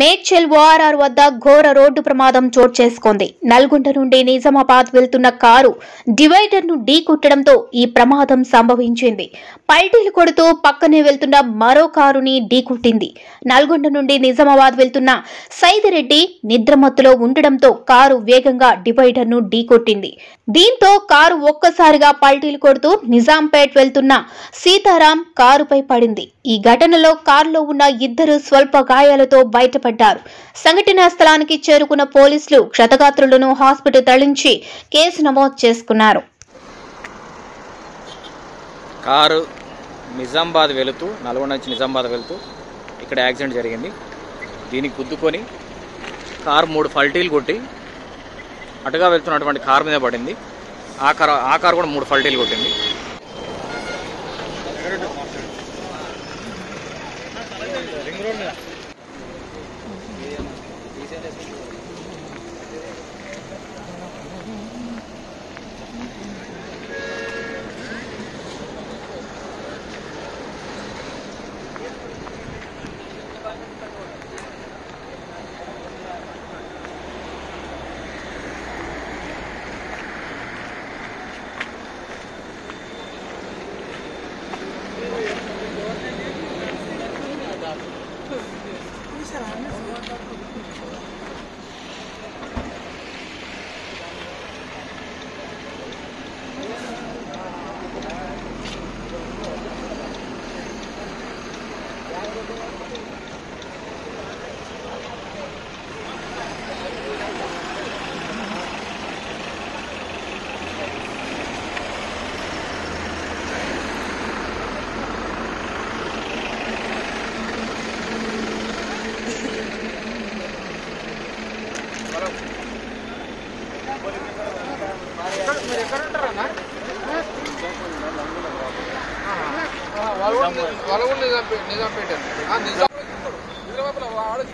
Medchal ORR వద్ద ఘోర road ప్రమాదం చోటు చేసుకుంది. నల్గొండ నుండి నిజామాబాద్ వెళ్తున్న కారు డివైడర్ను ఢీకొట్టడంతో ఈ ప్రమాదం సంభవించింది. పల్టీలు కొడుతూ పక్కనే వెళ్తున్న మరో కారుని ఢీకొట్టింది. నల్గొండ నుండి నిజామాబాద్ వెళ్తున్న సైదిరెడ్డి నిద్రమత్తులో ఉండడంతో కారు వేగంగా డివైడర్ను ఢీకొట్టింది. దీంతో కారు ఒక్కసారిగా పల్టీలు కొడుతూ నిజాంపేట్ వెళ్తున్న సీతారాం కారుపై పడింది. ఈ ఘటనలో కారులో ఉన్న ఇద్దరు స్వల్ప గాయాలతో బయటపడ్డారు. సంఘటనా స్థలానికి చేరుకున్న పోలీసులు క్షతగాత్రులను హాస్పిటల్ తరలించి కేసు నమోదు చేసుకున్నారు. కారు నిజామాబాద్ వెళుతూ నల్గొండ నుంచి నిజామాబాద్ వెళుతూ ఇక్కడ యాక్సిడెంట్ జరిగింది. దీనికి గుద్దుకొని కారు మూడు ఫల్టీలు కొట్టి అటుగా వెళ్తున్నటువంటి కారు మీద పడింది. ఆ కారు ఆ కారు కూడా మూడు ఫల్టీలు కొట్టింది. Огромное. 对对，接下来我们要关的更多。కూడా నిజాంపేట నిజాంపేట. నిజాం నిజాం వాడు